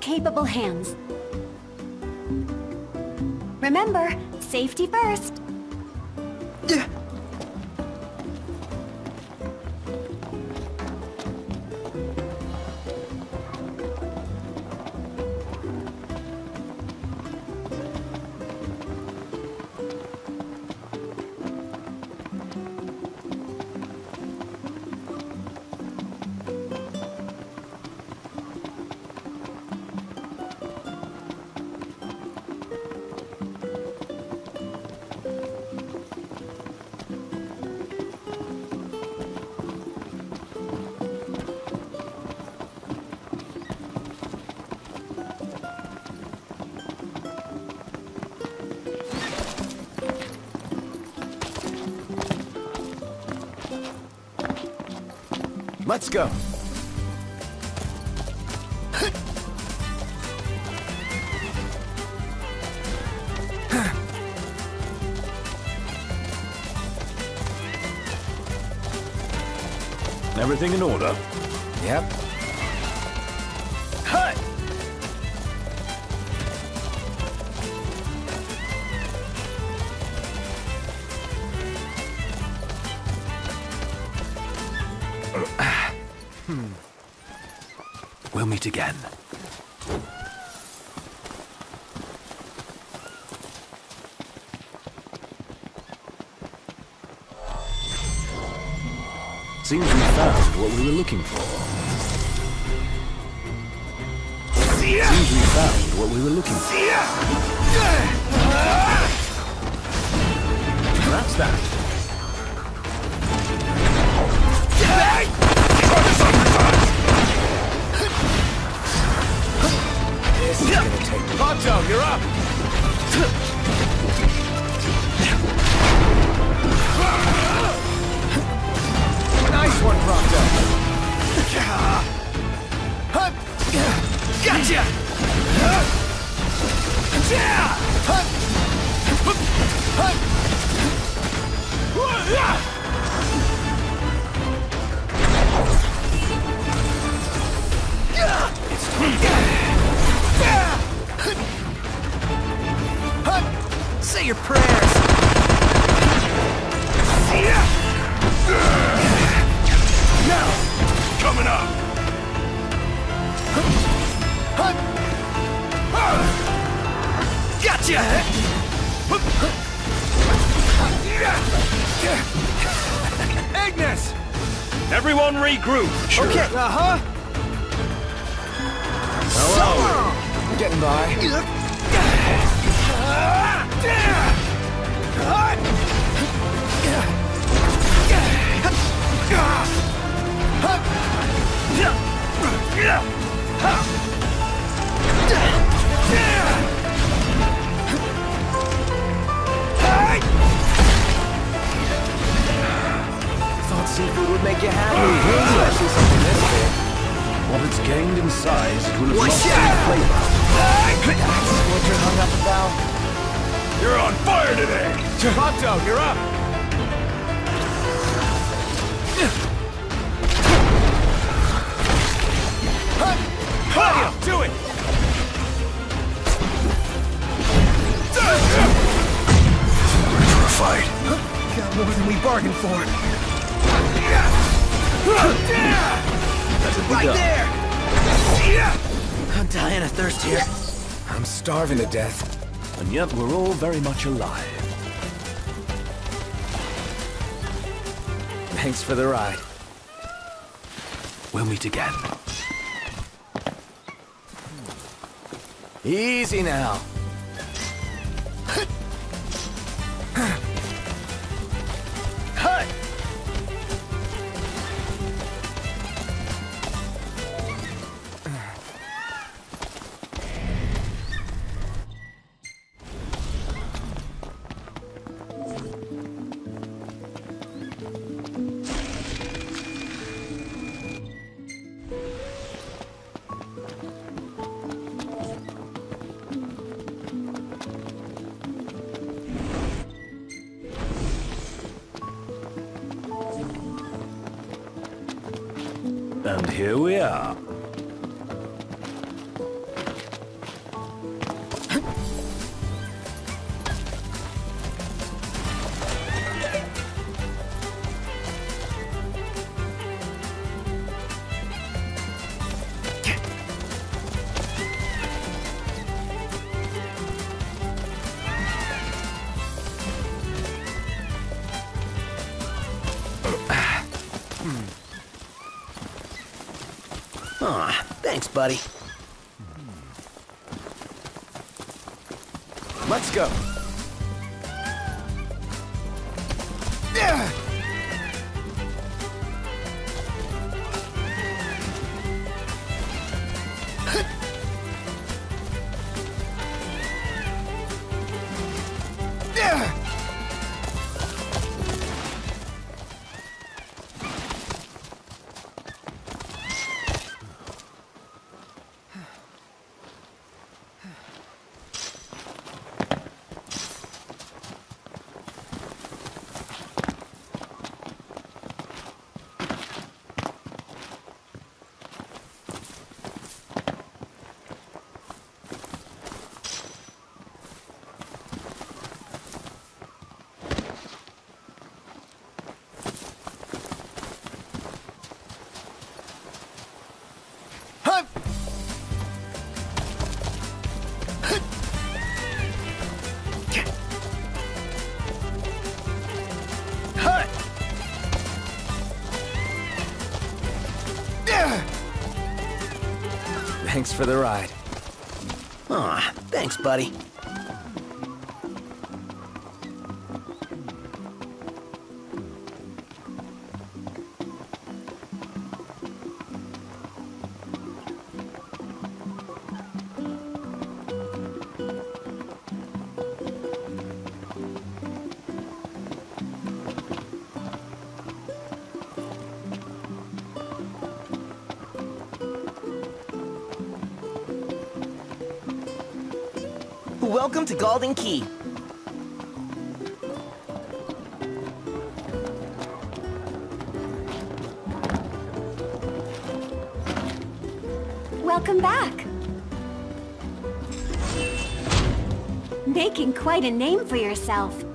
capable hands. Remember, safety first. Let's go. Everything in order? Yep. We'll again. Seems we found what we were looking for. Seems we found what we were looking for. That's that. Everyone regroup! Sure. Okay, uh-huh. Hello. Getting by. Seafood would make you happy. Especially something this big. While it's gained in size, it will have lost its flavor. That's what you're hung up about. You're on fire today! Dog, you're up. Right there! I'm dying of thirst here. I'm starving to death. And yet we're all very much alive. Thanks for the ride. We'll meet again. Easy now. And here we are. Thanks, buddy. Let's go. Thanks for the ride. Aw, thanks, buddy. Welcome to Galdin Quay. Welcome back. Making quite a name for yourself.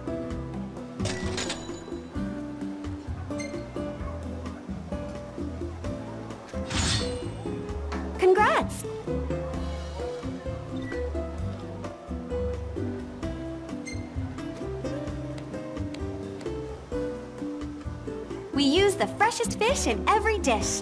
We use the freshest fish in every dish.